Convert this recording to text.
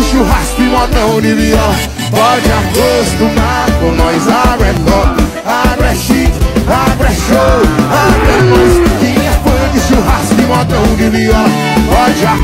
de churrasco e modão de viola Pode acostumar com nós, água é top Água é chique, água é show Água é nós, quem é fã de churrasco e modão de viola